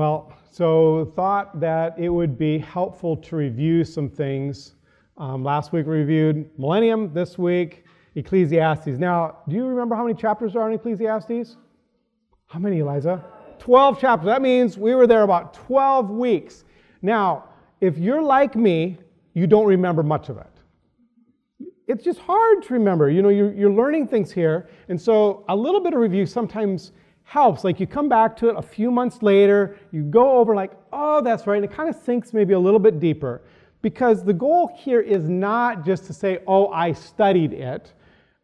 Well, so thought that it would be helpful to review some things. Um, last week we reviewed Millennium. This week, Ecclesiastes. Now, do you remember how many chapters are in Ecclesiastes? How many, Eliza? 12 chapters. That means we were there about 12 weeks. Now, if you're like me, you don't remember much of it. It's just hard to remember. You know, you're, you're learning things here. And so a little bit of review sometimes helps. Like you come back to it a few months later, you go over, like, oh, that's right. And it kind of sinks maybe a little bit deeper. Because the goal here is not just to say, oh, I studied it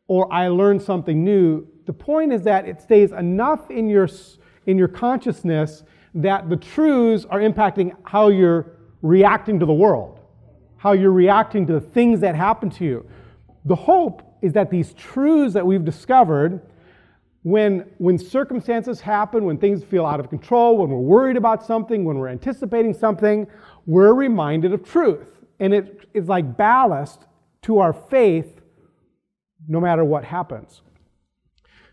or I learned something new. The point is that it stays enough in your, in your consciousness that the truths are impacting how you're reacting to the world, how you're reacting to the things that happen to you. The hope is that these truths that we've discovered, when, when circumstances happen, when things feel out of control, when we're worried about something, when we're anticipating something, we're reminded of truth. And it is like ballast to our faith no matter what happens.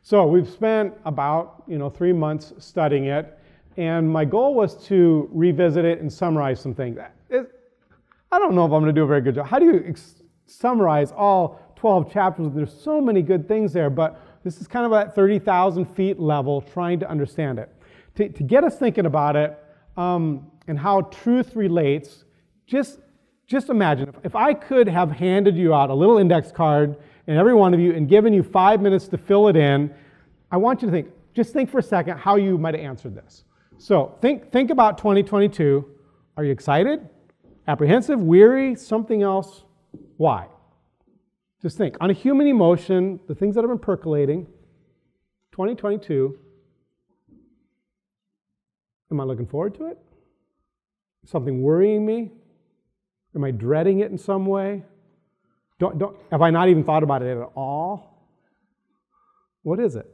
So we've spent about you know three months studying it, and my goal was to revisit it and summarize some things. It, I don't know if I'm going to do a very good job. How do you ex- summarize all 12 chapters? There's so many good things there, but this is kind of at 30,000 feet level, trying to understand it. To, to get us thinking about it um, and how truth relates, just just imagine if, if I could have handed you out a little index card and every one of you and given you five minutes to fill it in, I want you to think, just think for a second how you might have answered this. So think, think about 2022. Are you excited, apprehensive, weary, something else? Why? Just think on a human emotion, the things that have been percolating, 2022. Am I looking forward to it? Something worrying me? Am I dreading it in some way? Don't, don't, have I not even thought about it at all? What is it?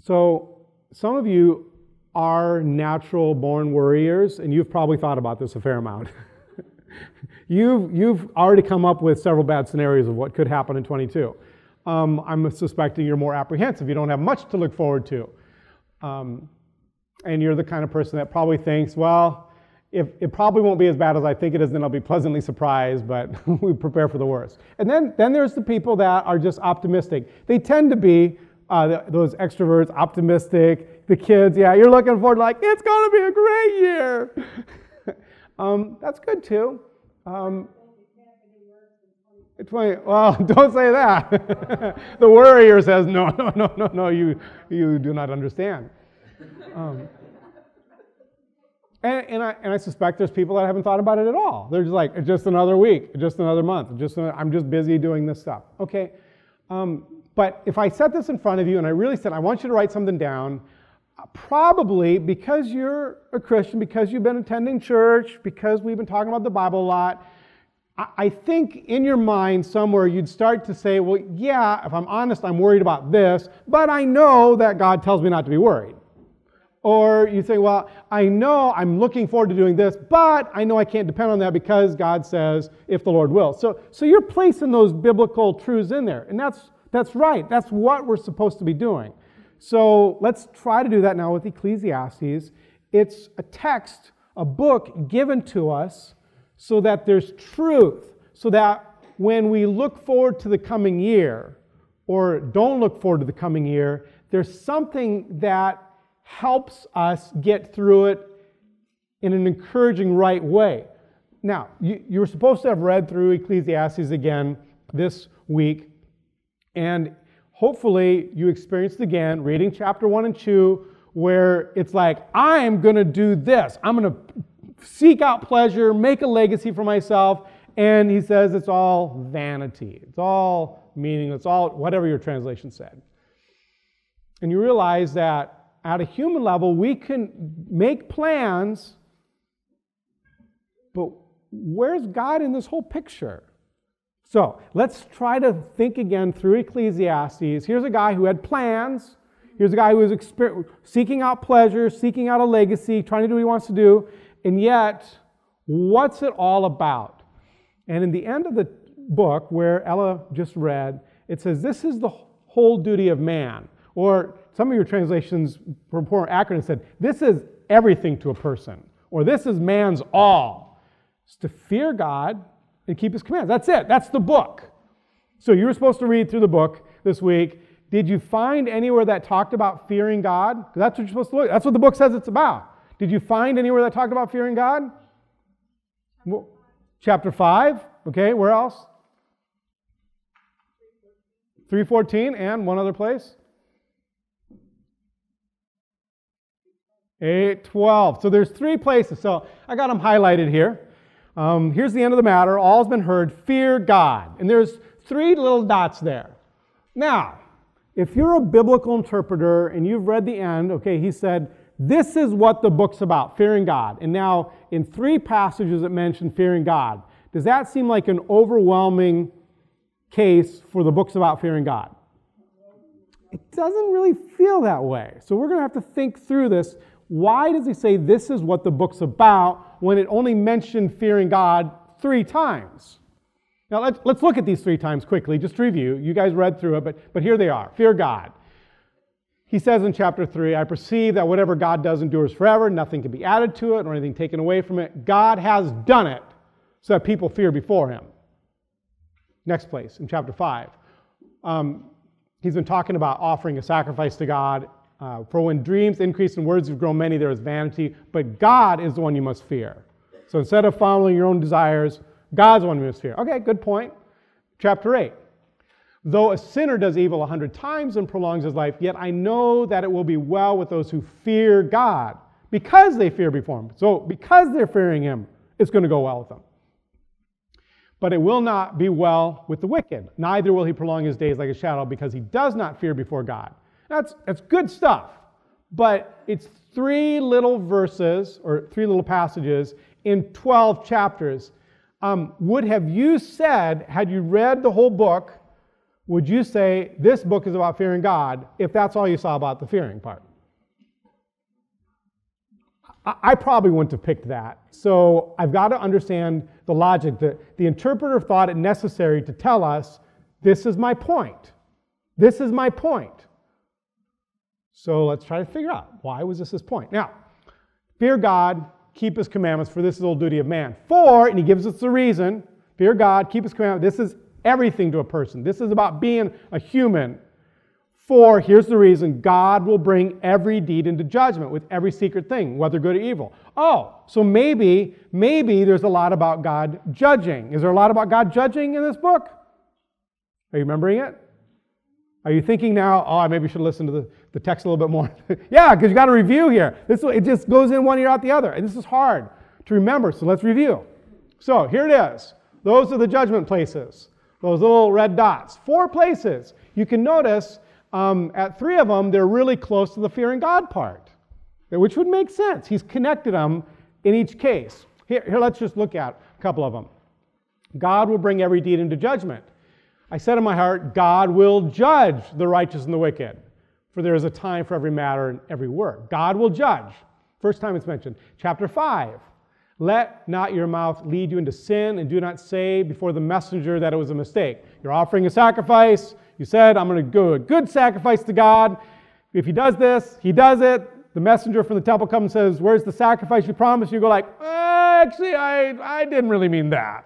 So, some of you are natural born worriers, and you've probably thought about this a fair amount. you've, you've already come up with several bad scenarios of what could happen in 22. Um, I'm suspecting you're more apprehensive. You don't have much to look forward to. Um, and you're the kind of person that probably thinks, well, if it probably won't be as bad as I think it is, then I'll be pleasantly surprised, but we prepare for the worst. And then, then there's the people that are just optimistic. They tend to be uh, those extroverts, optimistic, the kids, yeah, you're looking forward, like, it's going to be a great year. um, that's good too. Um, 20, well, don't say that. the worrier says, no, no, no, no, no, you, you do not understand. Um, and, and, I, and I suspect there's people that haven't thought about it at all. They're just like, just another week, just another month, just another, I'm just busy doing this stuff. Okay, um, but if I set this in front of you and I really said, I want you to write something down, probably because you're a Christian, because you've been attending church, because we've been talking about the Bible a lot, I think in your mind somewhere you'd start to say, well, yeah, if I'm honest, I'm worried about this, but I know that God tells me not to be worried. Or you say, well, I know I'm looking forward to doing this, but I know I can't depend on that because God says, if the Lord will. So, so you're placing those biblical truths in there. And that's, that's right. That's what we're supposed to be doing. So let's try to do that now with Ecclesiastes. It's a text, a book given to us so that there's truth, so that when we look forward to the coming year, or don't look forward to the coming year, there's something that helps us get through it in an encouraging right way. Now, you, were supposed to have read through Ecclesiastes again this week, and hopefully you experienced again reading chapter 1 and 2 where it's like, I'm going to do this. I'm going to seek out pleasure, make a legacy for myself. And he says it's all vanity. It's all meaningless, it's all whatever your translation said. And you realize that at a human level, we can make plans, but where's God in this whole picture? So let's try to think again through Ecclesiastes. Here's a guy who had plans. Here's a guy who was exper- seeking out pleasure, seeking out a legacy, trying to do what he wants to do. And yet, what's it all about? And in the end of the book, where Ella just read, it says, This is the whole duty of man. Or some of your translations were more accurate said, this is everything to a person, or this is man's all. It's to fear God and keep his commands. That's it. That's the book. So you were supposed to read through the book this week. Did you find anywhere that talked about fearing God? Because that's what you're supposed to look. That's what the book says it's about. Did you find anywhere that talked about fearing God? Well, chapter 5. Okay, where else? 314 and one other place. 812. So there's three places. So I got them highlighted here. Um, here's the end of the matter. All's been heard. Fear God. And there's three little dots there. Now, if you're a biblical interpreter and you've read the end, okay, he said, this is what the book's about, fearing God. And now, in three passages it mentioned fearing God. Does that seem like an overwhelming case for the books about fearing God? It doesn't really feel that way. So we're going to have to think through this. Why does he say this is what the book's about when it only mentioned fearing God three times? Now let's, let's look at these three times quickly, just to review. You guys read through it, but, but here they are. Fear God. He says in chapter 3, I perceive that whatever God does endures forever, nothing can be added to it or anything taken away from it. God has done it so that people fear before him. Next place, in chapter 5. Um, he's been talking about offering a sacrifice to God. Uh, for when dreams increase and words you've grown many, there is vanity, but God is the one you must fear. So instead of following your own desires, God's the one you must fear. Okay, good point. Chapter 8. Though a sinner does evil a hundred times and prolongs his life, yet I know that it will be well with those who fear God because they fear before him. So, because they're fearing him, it's going to go well with them but it will not be well with the wicked. Neither will he prolong his days like a shadow because he does not fear before God. That's, that's good stuff, but it's three little verses or three little passages in 12 chapters. Um, would have you said, had you read the whole book, would you say this book is about fearing God if that's all you saw about the fearing part? I probably wouldn't have picked that. So I've got to understand the logic. that the interpreter thought it necessary to tell us this is my point. This is my point. So let's try to figure out why was this his point. Now, fear God, keep his commandments, for this is the duty of man. For, and he gives us the reason, fear God, keep his commandments. This is everything to a person. This is about being a human. For, here's the reason God will bring every deed into judgment with every secret thing, whether good or evil. Oh, so maybe, maybe there's a lot about God judging. Is there a lot about God judging in this book? Are you remembering it? Are you thinking now, oh, I maybe should listen to the, the text a little bit more? yeah, because you got a review here. This it just goes in one ear out the other. And this is hard to remember, so let's review. So here it is. Those are the judgment places. Those little red dots. Four places. You can notice um, at three of them, they're really close to the fearing God part, which would make sense. He's connected them in each case. Here, here, let's just look at a couple of them. God will bring every deed into judgment. I said in my heart, God will judge the righteous and the wicked, for there is a time for every matter and every work. God will judge. First time it's mentioned. Chapter 5. Let not your mouth lead you into sin, and do not say before the messenger that it was a mistake. You're offering a sacrifice, you said, I'm going to do a good sacrifice to God. If he does this, he does it. The messenger from the temple comes and says, Where's the sacrifice you promised? You go like, actually, I, I didn't really mean that.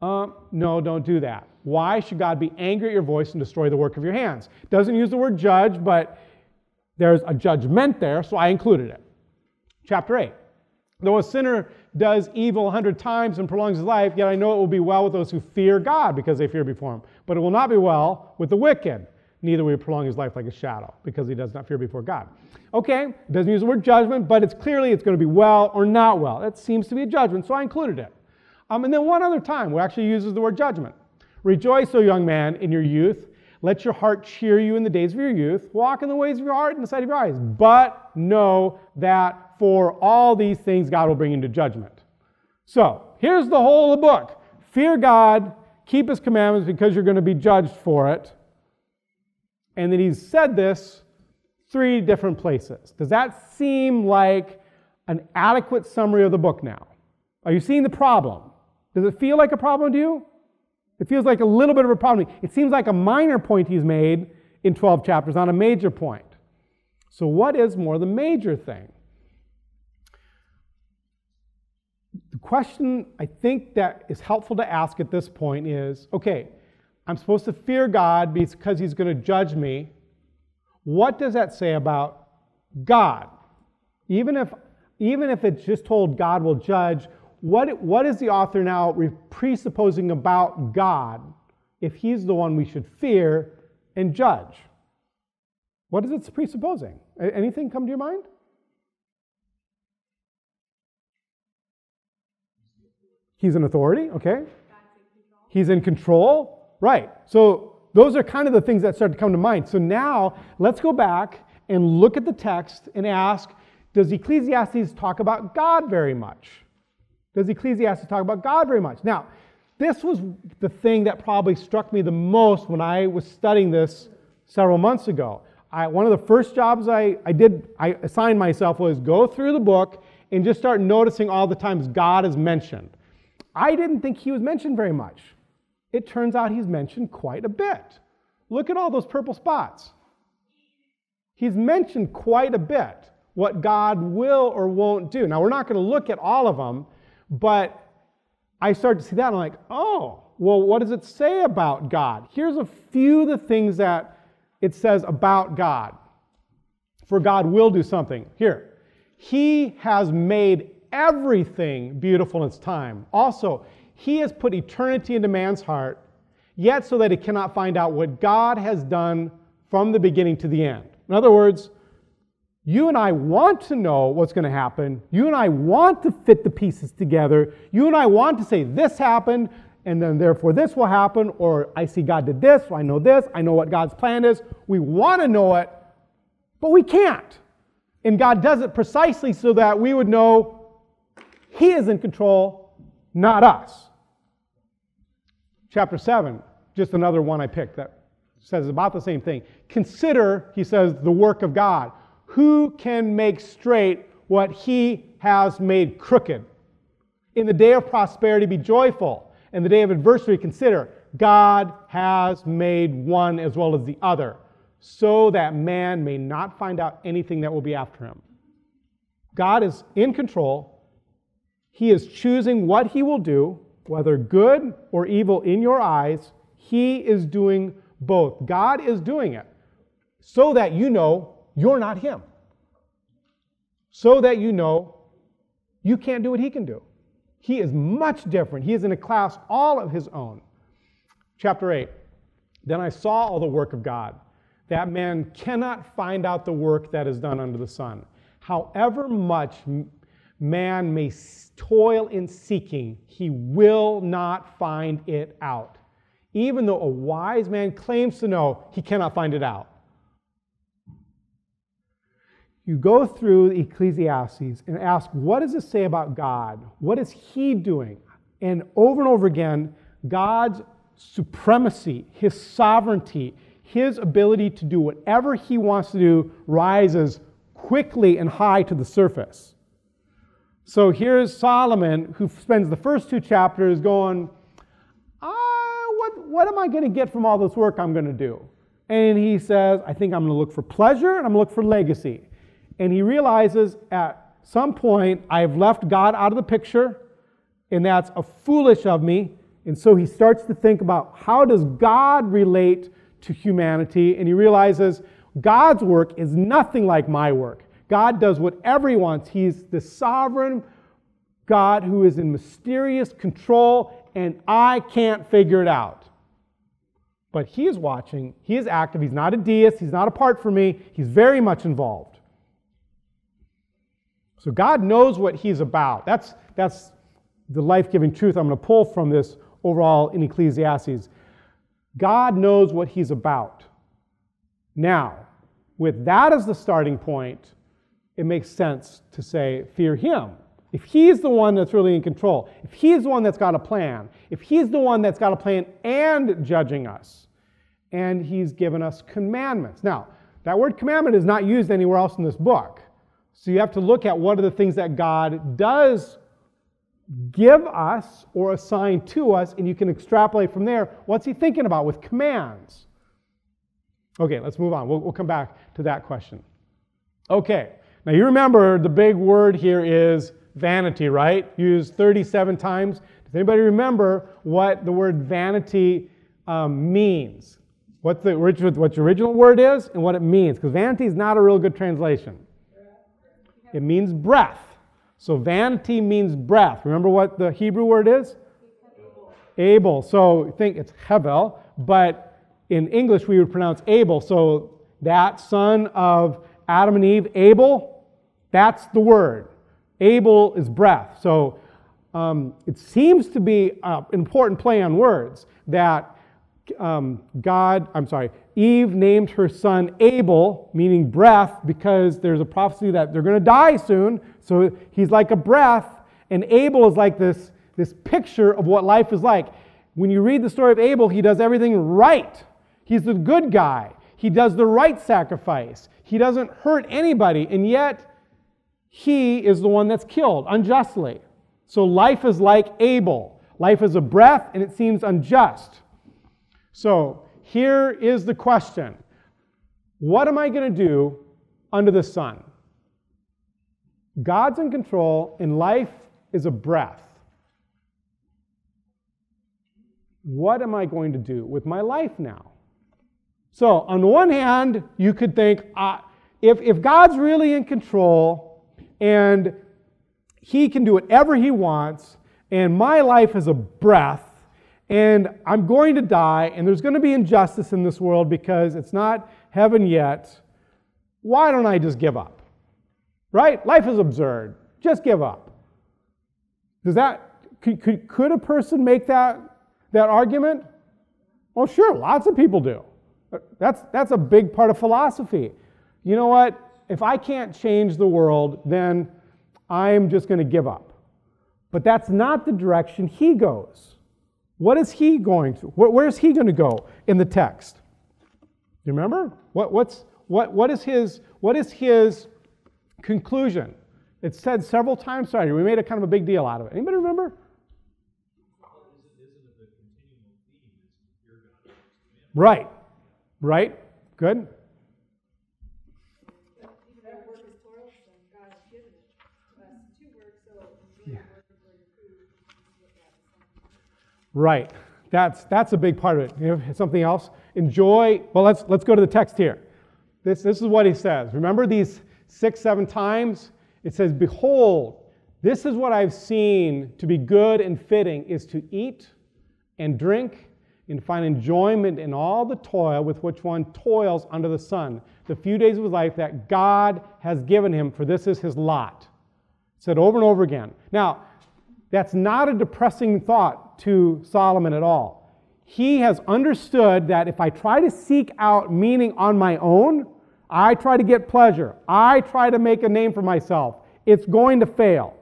Uh, no, don't do that. Why should God be angry at your voice and destroy the work of your hands? Doesn't use the word judge, but there's a judgment there, so I included it. Chapter 8. Though a sinner does evil a hundred times and prolongs his life, yet I know it will be well with those who fear God because they fear before him. But it will not be well with the wicked. Neither will he prolong his life like a shadow because he does not fear before God. Okay, doesn't use the word judgment, but it's clearly it's going to be well or not well. That seems to be a judgment, so I included it. Um, and then one other time where actually uses the word judgment. Rejoice, O young man, in your youth. Let your heart cheer you in the days of your youth. Walk in the ways of your heart and the sight of your eyes. But know that for all these things God will bring into judgment. So here's the whole of the book fear God, keep his commandments because you're going to be judged for it. And then he's said this three different places. Does that seem like an adequate summary of the book now? Are you seeing the problem? Does it feel like a problem to you? It feels like a little bit of a problem. It seems like a minor point he's made in 12 chapters, not a major point. So, what is more the major thing? The question I think that is helpful to ask at this point is okay, I'm supposed to fear God because He's going to judge me. What does that say about God? Even if, even if it's just told God will judge, what, what is the author now presupposing about God if He's the one we should fear and judge? What is it presupposing? Anything come to your mind? He's an authority, okay? He's in control, right. So those are kind of the things that start to come to mind. So now let's go back and look at the text and ask Does Ecclesiastes talk about God very much? Does Ecclesiastes talk about God very much? Now, this was the thing that probably struck me the most when I was studying this several months ago. I, one of the first jobs I, I did, I assigned myself was go through the book and just start noticing all the times God is mentioned. I didn't think he was mentioned very much. It turns out he's mentioned quite a bit. Look at all those purple spots. He's mentioned quite a bit what God will or won't do. Now, we're not going to look at all of them, but I started to see that. I'm like, oh, well, what does it say about God? Here's a few of the things that it says about God. For God will do something. Here, He has made everything beautiful in its time. Also, He has put eternity into man's heart, yet so that he cannot find out what God has done from the beginning to the end. In other words, you and I want to know what's going to happen. You and I want to fit the pieces together. You and I want to say, this happened, and then therefore this will happen, or I see God did this, so I know this, I know what God's plan is. We want to know it, but we can't. And God does it precisely so that we would know He is in control, not us. Chapter 7, just another one I picked that says about the same thing. Consider, he says, the work of God. Who can make straight what He has made crooked? In the day of prosperity, be joyful in the day of adversity, consider God has made one as well as the other, so that man may not find out anything that will be after him. God is in control. He is choosing what he will do, whether good or evil in your eyes. He is doing both. God is doing it so that you know you're not him, so that you know you can't do what he can do. He is much different. He is in a class all of his own. Chapter 8 Then I saw all the work of God, that man cannot find out the work that is done under the sun. However much man may toil in seeking, he will not find it out. Even though a wise man claims to know, he cannot find it out you go through Ecclesiastes and ask, what does it say about God? What is He doing? And over and over again, God's supremacy, His sovereignty, His ability to do whatever He wants to do rises quickly and high to the surface. So here's Solomon, who spends the first two chapters going, ah, what, what am I going to get from all this work I'm going to do? And he says, I think I'm going to look for pleasure and I'm going to look for legacy and he realizes at some point I've left God out of the picture, and that's a foolish of me. And so he starts to think about how does God relate to humanity, and he realizes God's work is nothing like my work. God does whatever he wants. He's the sovereign God who is in mysterious control, and I can't figure it out. But he is watching, he is active, he's not a deist, he's not apart from me, he's very much involved. So God knows what He's about. That's, that's the life giving truth I'm going to pull from this overall in Ecclesiastes. God knows what He's about. Now, with that as the starting point, it makes sense to say, fear Him. If He's the one that's really in control, if He's the one that's got a plan, if He's the one that's got a plan and judging us, and He's given us commandments. Now, that word commandment is not used anywhere else in this book. So you have to look at what are the things that God does give us or assign to us, and you can extrapolate from there. What's he thinking about with commands? Okay, let's move on. We'll, we'll come back to that question. Okay, now you remember the big word here is vanity, right? Used 37 times. Does anybody remember what the word vanity um, means? What the, what the original word is and what it means? Because vanity is not a real good translation. It means breath. So vanity means breath. Remember what the Hebrew word is? Abel. So think it's hevel, but in English we would pronounce Abel. So that son of Adam and Eve, Abel, that's the word. Abel is breath. So um, it seems to be an important play on words that um, God, I'm sorry, Eve named her son Abel, meaning breath, because there's a prophecy that they're going to die soon. So he's like a breath, and Abel is like this, this picture of what life is like. When you read the story of Abel, he does everything right. He's the good guy. He does the right sacrifice. He doesn't hurt anybody, and yet he is the one that's killed unjustly. So life is like Abel. Life is a breath, and it seems unjust. So here is the question What am I going to do under the sun? God's in control, and life is a breath. What am I going to do with my life now? So, on the one hand, you could think uh, if, if God's really in control and He can do whatever He wants, and my life is a breath, and I'm going to die, and there's going to be injustice in this world because it's not heaven yet. Why don't I just give up? Right? Life is absurd. Just give up. Does that, could, could, could a person make that, that argument? Well, sure, lots of people do. That's, that's a big part of philosophy. You know what? If I can't change the world, then I'm just going to give up. But that's not the direction he goes. What is he going to? Where's he going to go in the text? You remember? What, what's, what, what, is his, what is his conclusion? It's said several times. Sorry, we made a kind of a big deal out of it. Anybody remember? Right. Right. Good. Right. That's, that's a big part of it. You know, something else? Enjoy. Well, let's, let's go to the text here. This, this is what he says. Remember these six, seven times? It says, Behold, this is what I've seen to be good and fitting is to eat and drink and find enjoyment in all the toil with which one toils under the sun, the few days of his life that God has given him, for this is his lot. Said over and over again. Now, that's not a depressing thought to Solomon at all. He has understood that if I try to seek out meaning on my own, I try to get pleasure, I try to make a name for myself, it's going to fail.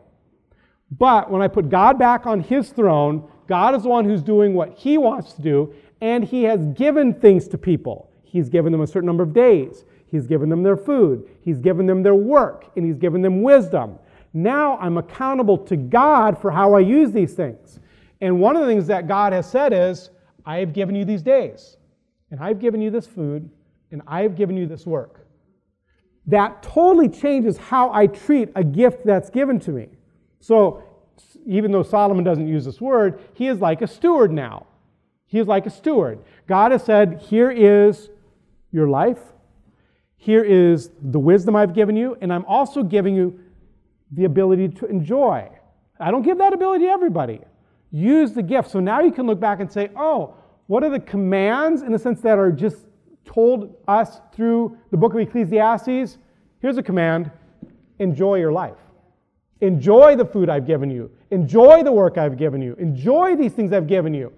But when I put God back on his throne, God is the one who's doing what he wants to do, and he has given things to people. He's given them a certain number of days. He's given them their food. He's given them their work, and he's given them wisdom. Now I'm accountable to God for how I use these things. And one of the things that God has said is, I have given you these days, and I've given you this food, and I've given you this work. That totally changes how I treat a gift that's given to me. So, even though Solomon doesn't use this word, he is like a steward now. He is like a steward. God has said, Here is your life, here is the wisdom I've given you, and I'm also giving you the ability to enjoy. I don't give that ability to everybody. Use the gift. So now you can look back and say, oh, what are the commands in the sense that are just told us through the book of Ecclesiastes? Here's a command enjoy your life. Enjoy the food I've given you. Enjoy the work I've given you. Enjoy these things I've given you.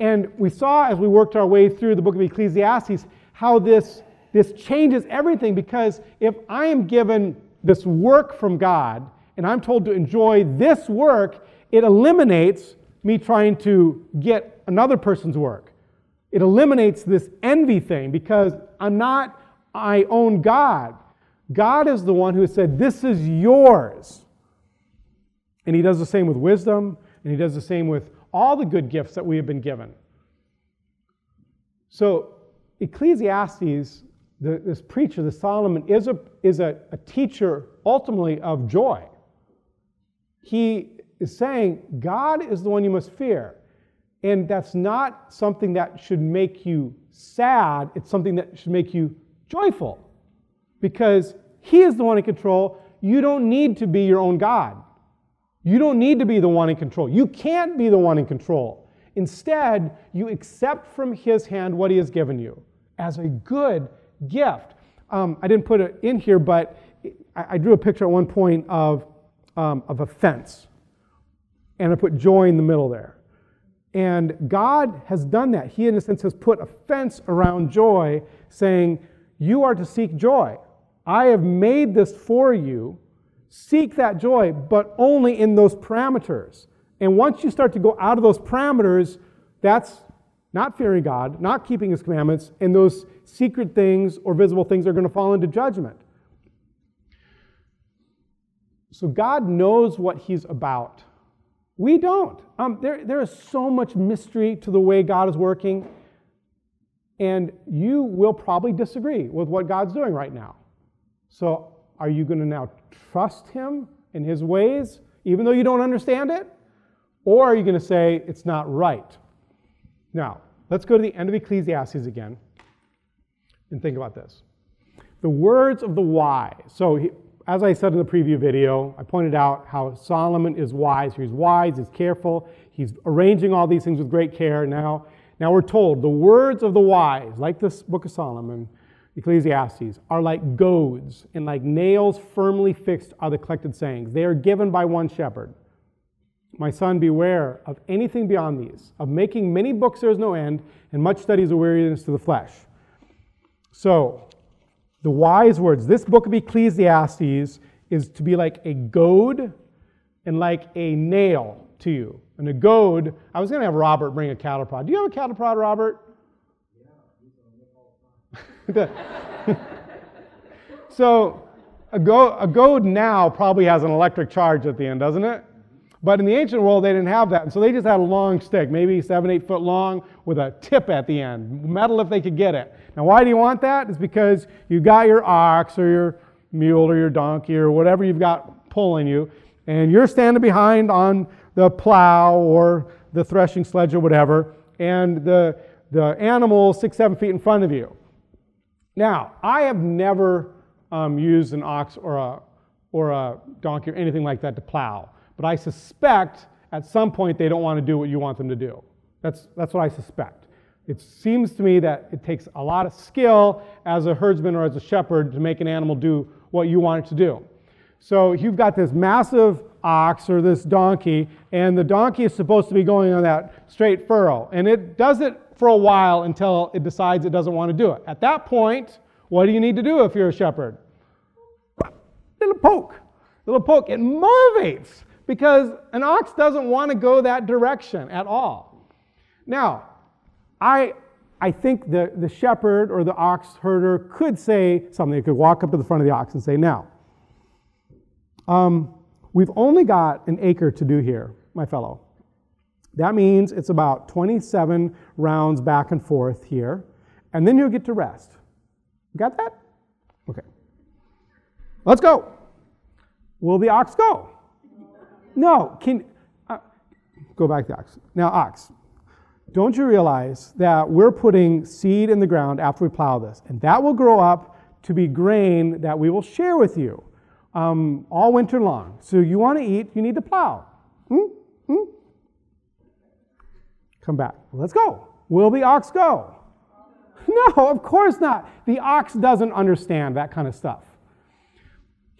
And we saw as we worked our way through the book of Ecclesiastes how this, this changes everything because if I am given this work from God, and I'm told to enjoy this work, it eliminates me trying to get another person's work. It eliminates this envy thing because I'm not, I own God. God is the one who said, This is yours. And He does the same with wisdom, and He does the same with all the good gifts that we have been given. So, Ecclesiastes the, this preacher, the Solomon, is, a, is a, a teacher ultimately of joy. He is saying, God is the one you must fear. And that's not something that should make you sad, it's something that should make you joyful. Because He is the one in control. You don't need to be your own God. You don't need to be the one in control. You can't be the one in control. Instead, you accept from His hand what He has given you as a good gift. Um, I didn't put it in here, but I, I drew a picture at one point of, um, of a fence. And I put joy in the middle there. And God has done that. He, in a sense, has put a fence around joy, saying, You are to seek joy. I have made this for you. Seek that joy, but only in those parameters. And once you start to go out of those parameters, that's not fearing God, not keeping His commandments, and those secret things or visible things are going to fall into judgment. So God knows what He's about. We don't. Um, there, there is so much mystery to the way God is working, and you will probably disagree with what God's doing right now. So, are you going to now trust Him in His ways, even though you don't understand it? Or are you going to say it's not right? Now, let's go to the end of Ecclesiastes again and think about this. The words of the wise. So, he, as I said in the preview video, I pointed out how Solomon is wise. He's wise, he's careful, he's arranging all these things with great care. Now, now we're told the words of the wise, like this book of Solomon, Ecclesiastes, are like goads, and like nails firmly fixed are the collected sayings. They are given by one shepherd. My son, beware of anything beyond these, of making many books there is no end, and much study is a weariness to the flesh. So, the wise words. This book of Ecclesiastes is to be like a goad and like a nail to you. And a goad, I was going to have Robert bring a cattle prod. Do you have a cattle prod, Robert? Yeah, so a, go, a goad now probably has an electric charge at the end, doesn't it? But in the ancient world, they didn't have that. And so they just had a long stick, maybe seven, eight foot long, with a tip at the end, metal if they could get it. Now, why do you want that? It's because you got your ox or your mule or your donkey or whatever you've got pulling you, and you're standing behind on the plow or the threshing sledge or whatever, and the, the animal six, seven feet in front of you. Now, I have never um, used an ox or a, or a donkey or anything like that to plow. But I suspect at some point they don't want to do what you want them to do. That's, that's what I suspect. It seems to me that it takes a lot of skill as a herdsman or as a shepherd to make an animal do what you want it to do. So you've got this massive ox or this donkey, and the donkey is supposed to be going on that straight furrow. And it does it for a while until it decides it doesn't want to do it. At that point, what do you need to do if you're a shepherd? Little poke. Little poke. It motivates because an ox doesn't want to go that direction at all. Now, I, I think the, the shepherd or the ox herder could say something. He could walk up to the front of the ox and say, Now, um, we've only got an acre to do here, my fellow. That means it's about 27 rounds back and forth here, and then you'll get to rest. got that? Okay. Let's go. Will the ox go? No, can uh, go back to ox. Now, ox, don't you realize that we're putting seed in the ground after we plow this, and that will grow up to be grain that we will share with you um, all winter long. So you want to eat, you need to plow. Hmm? Hmm? Come back. Let's go. Will the ox go? No, of course not. The ox doesn't understand that kind of stuff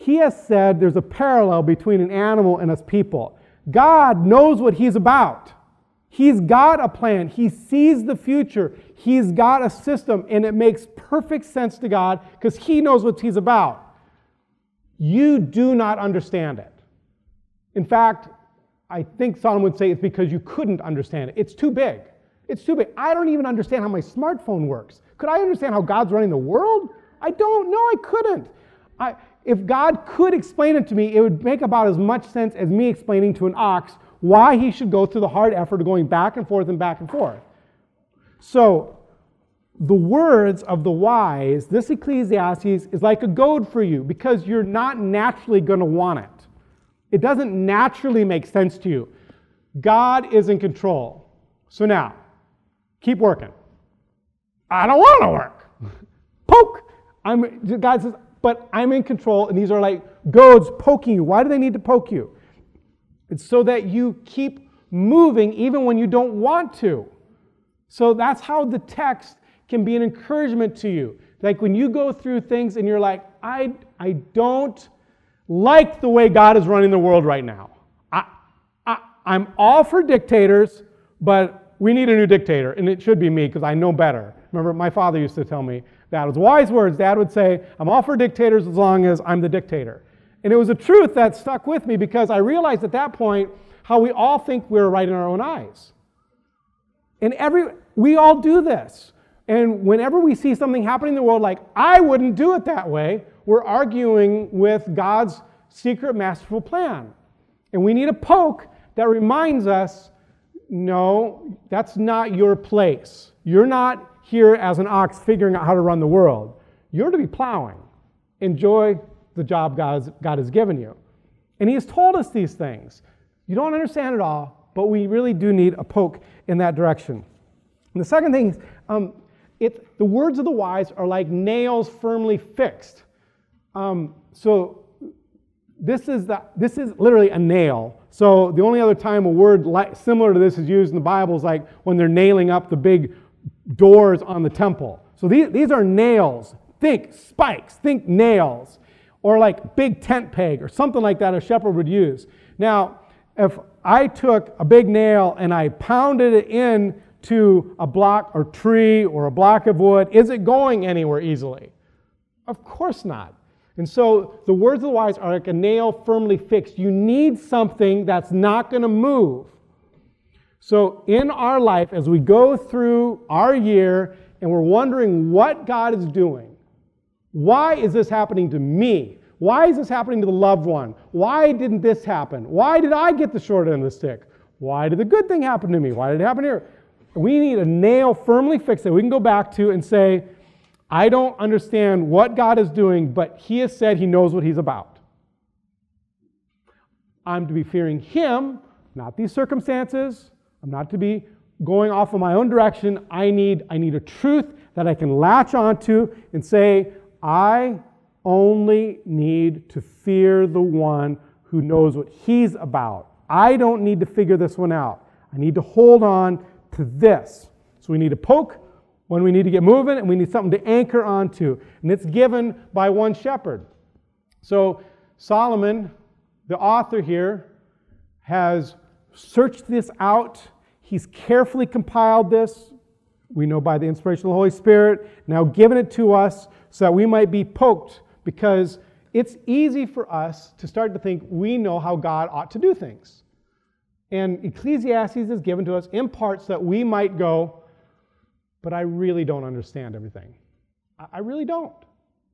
he has said there's a parallel between an animal and us people. God knows what he's about. He's got a plan. He sees the future. He's got a system, and it makes perfect sense to God because he knows what he's about. You do not understand it. In fact, I think Solomon would say it's because you couldn't understand it. It's too big. It's too big. I don't even understand how my smartphone works. Could I understand how God's running the world? I don't know. I couldn't. I, if God could explain it to me, it would make about as much sense as me explaining to an ox why he should go through the hard effort of going back and forth and back and forth. So, the words of the wise, this Ecclesiastes is like a goad for you because you're not naturally going to want it. It doesn't naturally make sense to you. God is in control. So now, keep working. I don't want to work. Poke. I'm, God says, but I'm in control, and these are like goads poking you. Why do they need to poke you? It's so that you keep moving even when you don't want to. So that's how the text can be an encouragement to you. Like when you go through things and you're like, I, I don't like the way God is running the world right now. I, I, I'm all for dictators, but we need a new dictator, and it should be me because I know better. Remember, my father used to tell me that. Was wise words. Dad would say, I'm all for dictators as long as I'm the dictator. And it was a truth that stuck with me because I realized at that point how we all think we're right in our own eyes. And every we all do this. And whenever we see something happening in the world like, I wouldn't do it that way, we're arguing with God's secret masterful plan. And we need a poke that reminds us no, that's not your place. You're not here as an ox figuring out how to run the world. You're to be plowing. Enjoy the job God has, God has given you. And He has told us these things. You don't understand it all, but we really do need a poke in that direction. And the second thing is, um, it, the words of the wise are like nails firmly fixed. Um, so this is, the, this is literally a nail. So the only other time a word like, similar to this is used in the Bible is like when they're nailing up the big doors on the temple. So these, these are nails. Think spikes, think nails, or like big tent peg or something like that a shepherd would use. Now, if I took a big nail and I pounded it in to a block or tree or a block of wood, is it going anywhere easily? Of course not. And so the words of the wise are like a nail firmly fixed. You need something that's not going to move. So in our life, as we go through our year and we're wondering what God is doing, why is this happening to me? Why is this happening to the loved one? Why didn't this happen? Why did I get the short end of the stick? Why did the good thing happen to me? Why did it happen here? We need a nail firmly fixed that we can go back to and say, I don't understand what God is doing, but He has said He knows what He's about. I'm to be fearing Him, not these circumstances. I'm not to be going off in my own direction. I need, I need a truth that I can latch onto and say, I only need to fear the one who knows what He's about. I don't need to figure this one out. I need to hold on to this. So we need a poke when we need to get moving and we need something to anchor onto. And it's given by one shepherd. So Solomon, the author here, has searched this out. He's carefully compiled this. We know by the inspiration of the Holy Spirit, now given it to us so that we might be poked because it's easy for us to start to think we know how God ought to do things. And Ecclesiastes is given to us in parts that we might go, but I really don't understand everything. I really don't.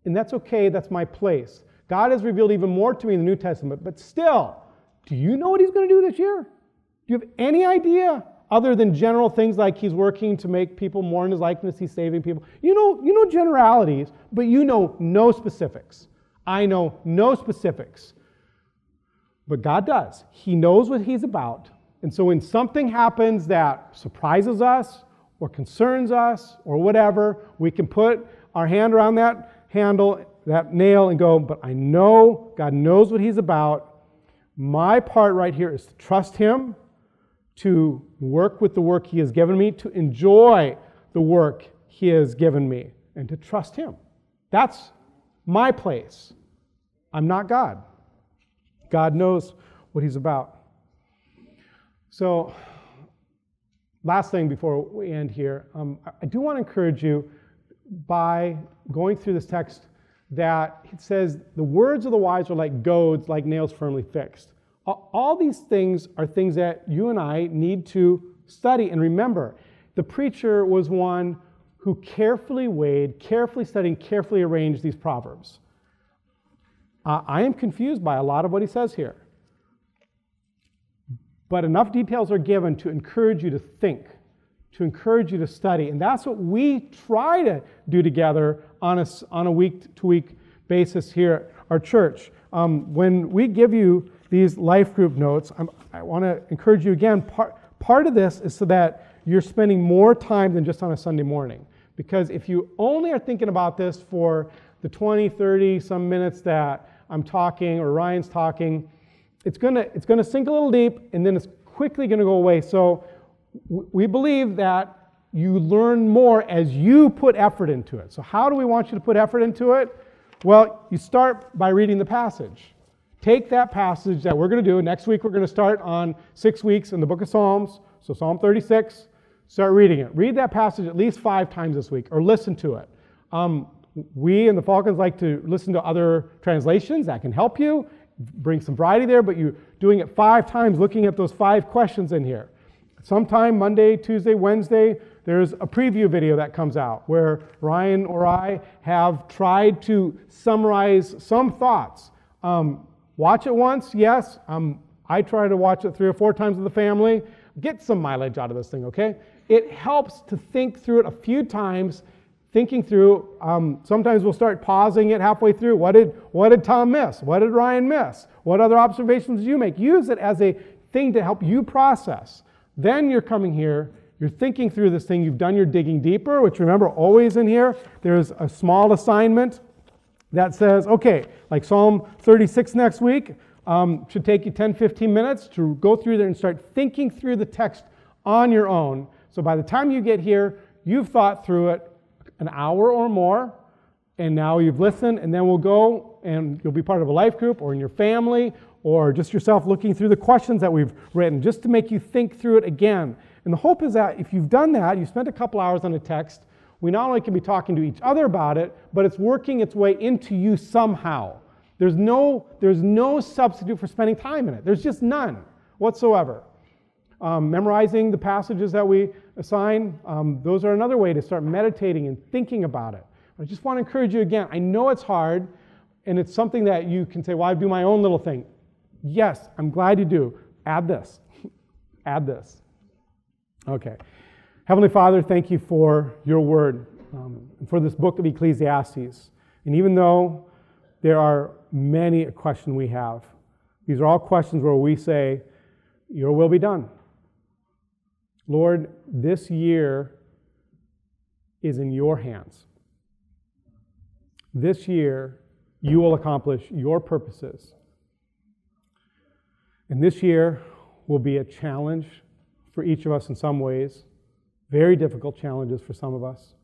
And that's okay, that's my place. God has revealed even more to me in the New Testament, but still, do you know what He's going to do this year? Do you have any idea other than general things like He's working to make people more in His likeness, He's saving people? You know, you know generalities, but you know no specifics. I know no specifics. But God does. He knows what He's about. And so when something happens that surprises us, or concerns us or whatever, we can put our hand around that handle, that nail, and go, but I know God knows what He's about. My part right here is to trust Him, to work with the work He has given me, to enjoy the work He has given me, and to trust Him. That's my place. I'm not God. God knows what He's about. So, last thing before we end here, um, I do want to encourage you by going through this text that it says the words of the wise are like goads, like nails firmly fixed. All these things are things that you and I need to study and remember. The preacher was one who carefully weighed, carefully studied, carefully arranged these proverbs. Uh, I am confused by a lot of what he says here. But enough details are given to encourage you to think, to encourage you to study. And that's what we try to do together on a, on a week to week basis here at our church. Um, when we give you these life group notes, I'm, i want to encourage you again. Part, part of this is so that you're spending more time than just on a Sunday morning. Because if you only are thinking about this for the 20, 30 some minutes that I'm talking or Ryan's talking, it's going to it's going to sink a little deep and then it's quickly going to go away. So we believe that you learn more as you put effort into it. So, how do we want you to put effort into it? Well, you start by reading the passage. Take that passage that we're going to do. Next week, we're going to start on six weeks in the book of Psalms. So, Psalm 36, start reading it. Read that passage at least five times this week or listen to it. Um, we in the Falcons like to listen to other translations that can help you, bring some variety there, but you're doing it five times, looking at those five questions in here. Sometime Monday, Tuesday, Wednesday, there's a preview video that comes out where Ryan or I have tried to summarize some thoughts. Um, watch it once, yes. Um, I try to watch it three or four times with the family. Get some mileage out of this thing, okay? It helps to think through it a few times, thinking through. Um, sometimes we'll start pausing it halfway through. What did, what did Tom miss? What did Ryan miss? What other observations did you make? Use it as a thing to help you process. Then you're coming here, you're thinking through this thing, you've done your digging deeper, which remember, always in here, there's a small assignment that says, okay, like Psalm 36 next week, um, should take you 10, 15 minutes to go through there and start thinking through the text on your own. So by the time you get here, you've thought through it an hour or more, and now you've listened, and then we'll go and you'll be part of a life group or in your family or just yourself looking through the questions that we've written, just to make you think through it again. And the hope is that if you've done that, you spent a couple hours on a text, we not only can be talking to each other about it, but it's working its way into you somehow. There's no, there's no substitute for spending time in it. There's just none whatsoever. Um, memorizing the passages that we assign, um, those are another way to start meditating and thinking about it. I just want to encourage you again. I know it's hard, and it's something that you can say, well, I do my own little thing. Yes, I'm glad you do. Add this. Add this. Okay. Heavenly Father, thank you for your word, um, for this book of Ecclesiastes. And even though there are many a question we have, these are all questions where we say, Your will be done. Lord, this year is in your hands. This year, you will accomplish your purposes. And this year will be a challenge for each of us in some ways, very difficult challenges for some of us.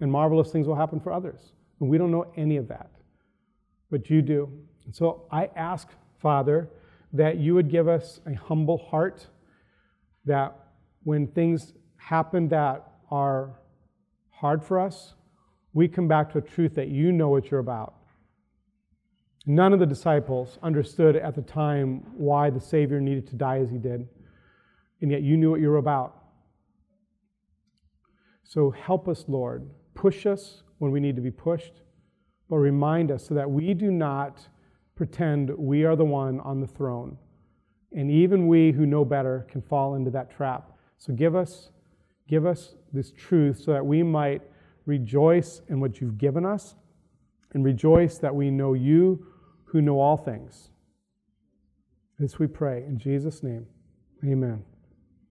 And marvelous things will happen for others. And we don't know any of that, but you do. And so I ask, Father, that you would give us a humble heart, that when things happen that are hard for us, we come back to a truth that you know what you're about None of the disciples understood at the time why the Savior needed to die as he did, and yet you knew what you were about. So help us, Lord. Push us when we need to be pushed, but remind us so that we do not pretend we are the one on the throne. And even we who know better can fall into that trap. So give us, give us this truth so that we might rejoice in what you've given us and rejoice that we know you who know all things. This we pray in Jesus' name. Amen.